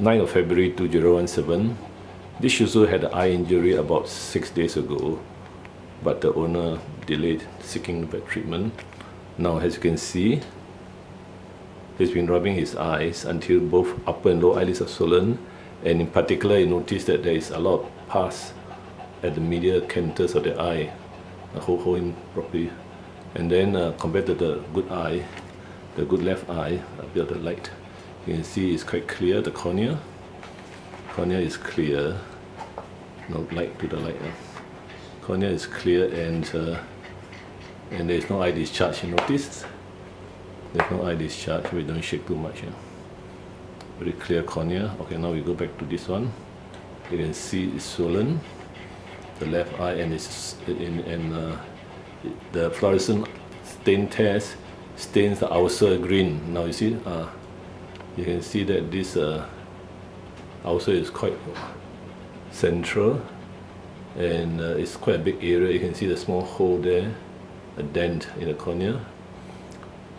9th of February 2017. This Tzu had an eye injury about six days ago, but the owner delayed seeking vet treatment. Now, as you can see, he's been rubbing his eyes until both upper and lower eyelids are swollen, and in particular, you notice that there is a lot of pus at the medial canthus of the eye. I hold, hold him properly. And then uh, compared to the good eye, the good left eye, a bit of the light, you can see it's quite clear, the cornea. Cornea is clear, no light to the light. Cornea is clear and uh, and there is no eye discharge, you notice? There's no eye discharge, we don't shake too much. Yeah. Very clear cornea. Okay, now we go back to this one. You can see it's swollen, the left eye, and it's in, and uh, the fluorescent stain test stains the ulcer green. Now you see, uh, you can see that this uh, is quite central and uh, it's quite a big area. You can see the small hole there, a dent in the cornea,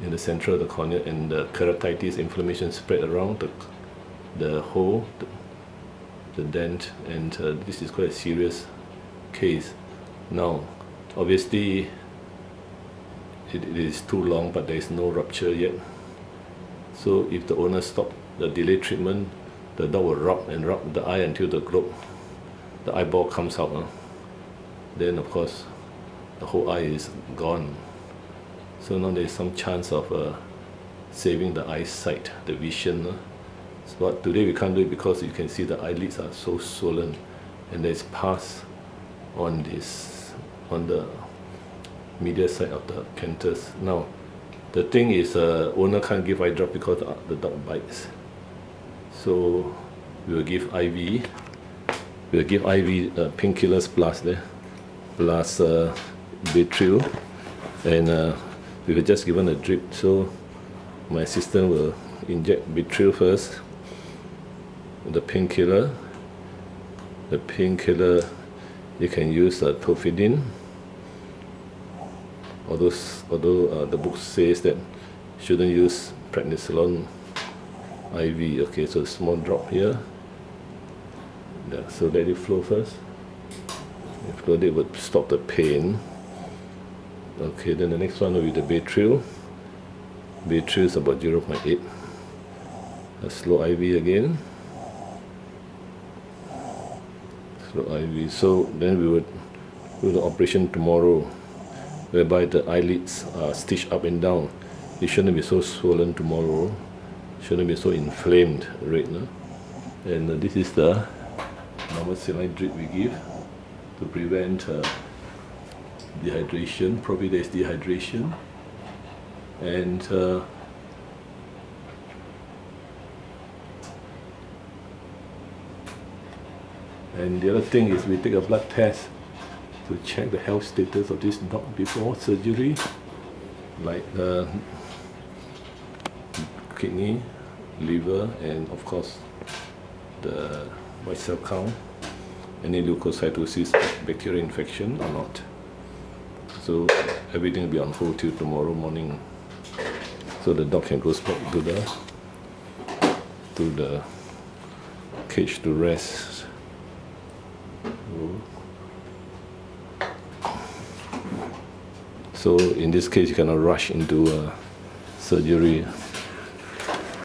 in the center of the cornea, and the keratitis inflammation spread around the, the hole, the, the dent, and uh, this is quite a serious case. Now, obviously, it, it is too long, but there is no rupture yet. So if the owner stop the delayed treatment, the dog will rub and rub the eye until the globe, the eyeball comes out. Uh. Then of course, the whole eye is gone. So now there is some chance of uh, saving the eyesight, the vision. Uh. But today we can't do it because you can see the eyelids are so swollen and there's pus on this, on the medial side of the canthus. Now, the thing is, uh, owner can't give eye drop because the, the dog bites. So we will give IV. We will give IV uh, painkillers plus there, plus uh, Baytril, and uh, we were just given a drip. So my assistant will inject Baytril first, the painkiller. The painkiller, you can use uh, Tolfedine although although uh, the book says that shouldn't use prednisolone IV. Okay, so small drop here. Yeah, so let it flow first. If flow, it would stop the pain. Okay, then the next one will be the Baytril. Baytril is about 0.8. A slow IV again. Slow IV. So then we would do the operation tomorrow whereby the eyelids are stitched up and down. It shouldn't be so swollen tomorrow, shouldn't be so inflamed red. No? And uh, this is the normal saline drip we give to prevent uh, dehydration, probably there's dehydration. And uh, and the other thing is we take a blood test to check the health status of this dog before surgery, like the kidney, liver, and of course the white cell count, any leukocytosis, bacterial infection or not. So everything will be on hold till tomorrow morning. So the dog can go back to the to the cage to rest. So in this case, you cannot rush into uh, surgery.